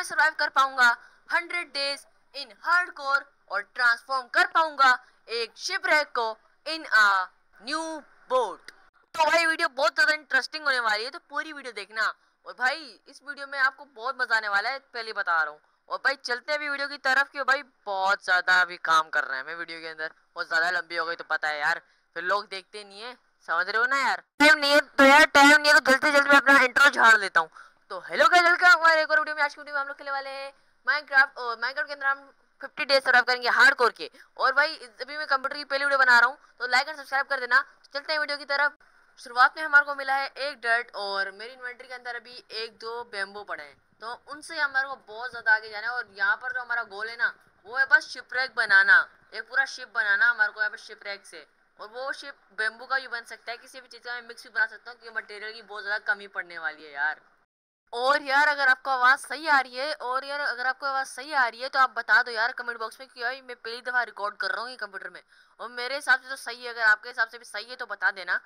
मैं सरवाइव कर पाऊँगा। Hundred days in hard core और ट्रांसफॉर्म कर पाऊँगा एक शिप को इन आ न्यू बोट तो भाई वीडियो बहुत ज़्यादा इंटरेस्टिंग होने वाली है तो पूरी वीडियो देखना। और भाई, इस वीडियो में आपको बहुत मज़ा आने वाला है, पहले बता रहा हूँ। और भाई, चलते हैं वीडियो की तरफ़ क्यों भाई, बहुत ज़्यादा अभी काम कर रहे हैं मैं वीडियो के अंदर। बहुत ज़्यादा लंबी हो गई तो पता है यार, फिर लोग देखते नहीं है। समझ रहे हो ना यार? टाइम नहीं है तो यार टाइम नहीं है तो जल्दी जल्दी मैं अपना इंट्रो झाड़ लेता हूँ। हेलो गाइस, वेलकम हमारे एक और वीडियो में। आज की वीडियो में हम लोग खेलने वाले हैं माइनक्राफ्ट और माइनक्राफ्ट के अंदर हम 50 डेज़ सर्वाइव करेंगे हार्ड कोर के। और भाई, अभी मैं कंप्यूटर की पहली वीडियो बना रहा हूँ तो लाइक एंड सब्सक्राइब कर देना। तो चलते हैं वीडियो की तरफ़। शुरुआत में हमारे को मिला है एक डर्ट और मेरी इन्वेंट्री के अंदर अभी एक दो बेम्बो पड़े हैं। तो उनसे हमारे को बहुत ज़्यादा आगे जाना है, और यहाँ पर जो हमारा गोल है ना, वो है बस शिपरेक बनाना। एक पूरा शिप बनाना हमारे को यहाँ पर शिपरेक से। और वो शिप बेम्बू का भी बन सकता है, किसी भी चीज़ का मैं मिक्स भी बना सकता हूँ, क्योंकि मटेरियल की बहुत ज़्यादा कमी पड़ने वाली है यार। और यार अगर आपको आवाज़ सही आ रही है, और यार अगर आपको आवाज़ सही आ रही है तो आप बता दो यार कमेंट बॉक्स में कि भाई मैं पहली दफ़ा रिकॉर्ड कर रहा हूँ ये कंप्यूटर में। और मेरे हिसाब से तो सही है, अगर आपके हिसाब से भी सही है तो बता देना।